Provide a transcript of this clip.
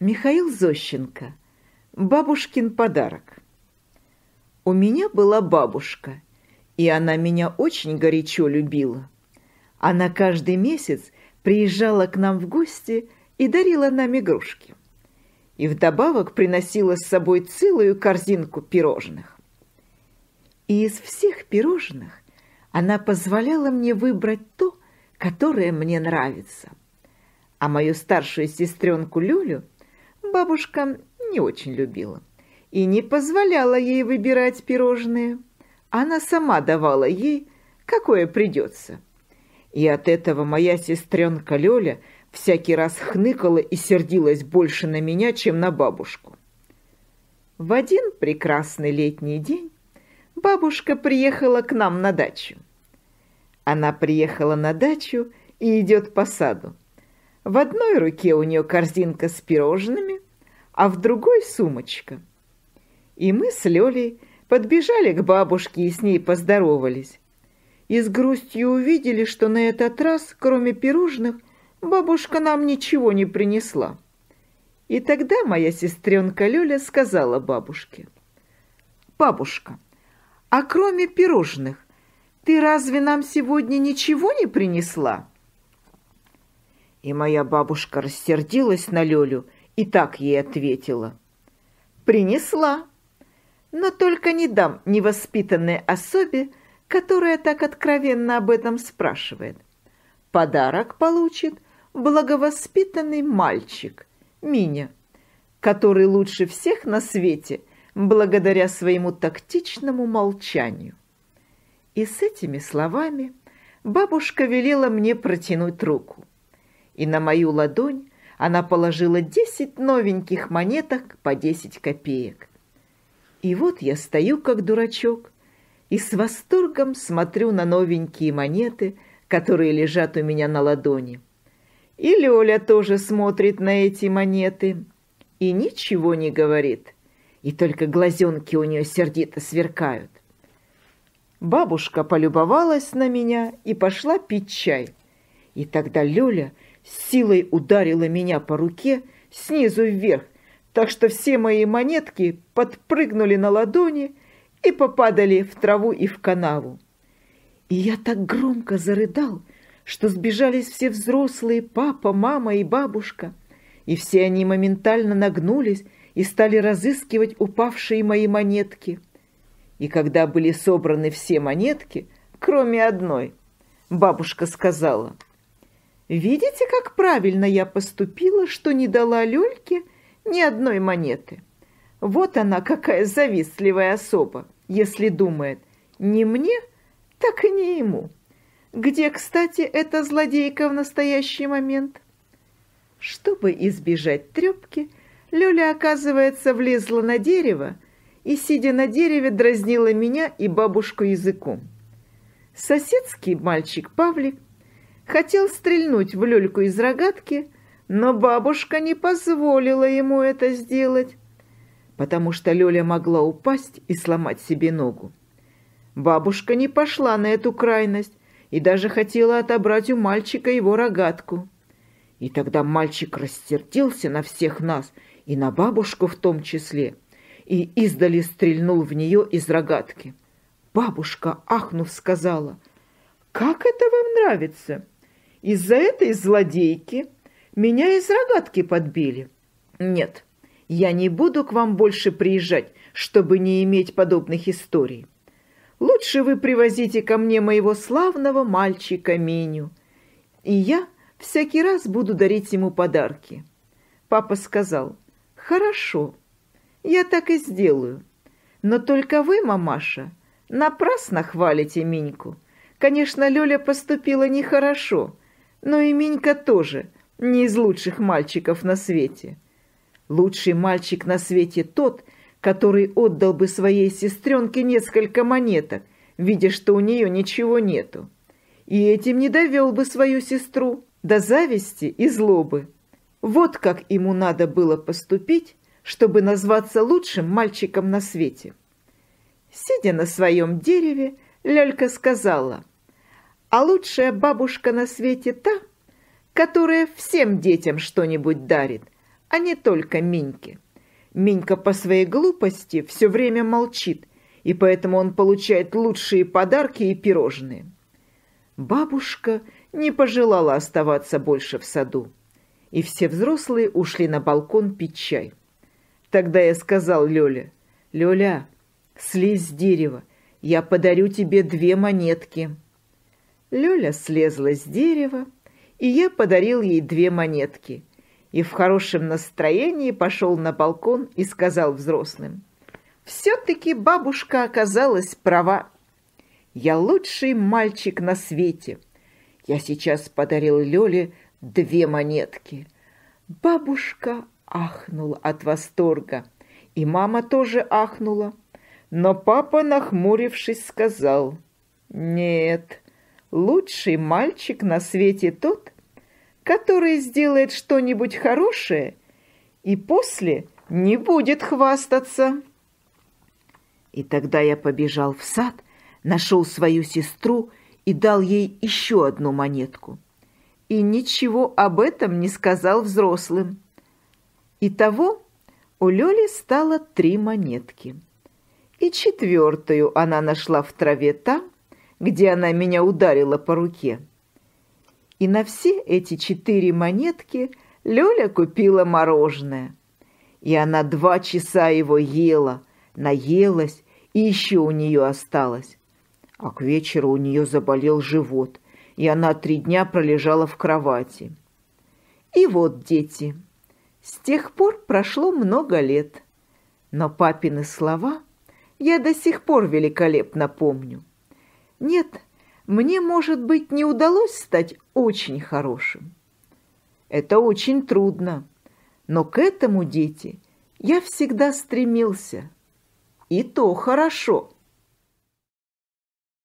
Михаил Зощенко. Бабушкин подарок. У меня была бабушка, и она меня очень горячо любила. Она каждый месяц приезжала к нам в гости и дарила нам игрушки. И вдобавок приносила с собой целую корзинку пирожных. И из всех пирожных она позволяла мне выбрать то, которое мне нравится. А мою старшую сестренку Люлю бабушка не очень любила и не позволяла ей выбирать пирожные. Она сама давала ей, какое придется. И от этого моя сестренка Лёля всякий раз хныкала и сердилась больше на меня, чем на бабушку. В один прекрасный летний день бабушка приехала к нам на дачу. Она приехала на дачу и идет по саду. В одной руке у нее корзинка с пирожными, а в другой сумочка. И мы с Лёлей подбежали к бабушке и с ней поздоровались. И с грустью увидели, что на этот раз, кроме пирожных, бабушка нам ничего не принесла. И тогда моя сестренка Лёля сказала бабушке. «Бабушка, а кроме пирожных, ты разве нам сегодня ничего не принесла?» И моя бабушка рассердилась на Лёлю и так ей ответила. «Принесла, но только не дам невоспитанной особе, которая так откровенно об этом спрашивает. Подарок получит благовоспитанный мальчик, Миня, который лучше всех на свете благодаря своему тактичному молчанию. И с этими словами бабушка велела мне протянуть руку. И на мою ладонь она положила десять новеньких монеток по десять копеек. И вот я стою, как дурачок, и с восторгом смотрю на новенькие монеты, которые лежат у меня на ладони. И Лёля тоже смотрит на эти монеты и ничего не говорит, и только глазенки у нее сердито сверкают. Бабушка полюбовалась на меня и пошла пить чай. И тогда Лёля силой ударила меня по руке снизу вверх, так что все мои монетки подпрыгнули на ладони и попадали в траву и в канаву. И я так громко зарыдал, что сбежались все взрослые, папа, мама и бабушка, и все они моментально нагнулись и стали разыскивать упавшие мои монетки. И когда были собраны все монетки, кроме одной, бабушка сказала, «Видите, как правильно я поступила, что не дала Лёльке ни одной монеты? Вот она какая завистливая особа, если думает, не мне, так и не ему. Где, кстати, эта злодейка в настоящий момент?» Чтобы избежать трёпки, Лёля, оказывается, влезла на дерево и, сидя на дереве, дразнила меня и бабушку языком. Соседский мальчик Павлик хотел стрельнуть в Лёльку из рогатки, но бабушка не позволила ему это сделать, потому что Лёля могла упасть и сломать себе ногу. Бабушка не пошла на эту крайность и даже хотела отобрать у мальчика его рогатку. И тогда мальчик растердился на всех нас – и на бабушку в том числе, и издали стрельнул в нее из рогатки. Бабушка, ахнув, сказала, «Как это вам нравится? Из-за этой злодейки меня из рогатки подбили». «Нет, я не буду к вам больше приезжать, чтобы не иметь подобных историй. Лучше вы привозите ко мне моего славного мальчика Миню, и я всякий раз буду дарить ему подарки». Папа сказал, «Хорошо, я так и сделаю. Но только вы, мамаша, напрасно хвалите Миньку. Конечно, Лёля поступила нехорошо, но и Минька тоже не из лучших мальчиков на свете. Лучший мальчик на свете тот, который отдал бы своей сестренке несколько монеток, видя, что у нее ничего нету. И этим не довел бы свою сестру до зависти и злобы. Вот как ему надо было поступить, чтобы назваться лучшим мальчиком на свете. Сидя на своем дереве, Лёлька сказала, «А лучшая бабушка на свете та, которая всем детям что-нибудь дарит, а не только Миньке. Минька по своей глупости все время молчит, и поэтому он получает лучшие подарки и пирожные. Бабушка не пожелала оставаться больше в саду, и все взрослые ушли на балкон пить чай. Тогда я сказал Лёле, «Лёля, слезь с дерева, я подарю тебе две монетки». Лёля слезла с дерева, и я подарил ей две монетки. И в хорошем настроении пошел на балкон и сказал взрослым, «Все-таки бабушка оказалась права. Я лучший мальчик на свете. Я сейчас подарил Лёле две монетки». Бабушка ахнула от восторга, и мама тоже ахнула. Но папа, нахмурившись, сказал, «Нет, лучший мальчик на свете тот, который сделает что-нибудь хорошее и после не будет хвастаться». И тогда я побежал в сад, нашел свою сестру и дал ей еще одну монетку. И ничего об этом не сказал взрослым. Итого у Лёли стало три монетки. И четвертую она нашла в траве там, где она меня ударила по руке. И на все эти четыре монетки Лёля купила мороженое. И она два часа его ела, наелась, и еще у нее осталось. А к вечеру у нее заболел живот, и она три дня пролежала в кровати. И вот дети. С тех пор прошло много лет, но папины слова я до сих пор великолепно помню. Нет, мне, может быть, не удалось стать очень хорошим. Это очень трудно, но к этому, дети, я всегда стремился. И то хорошо.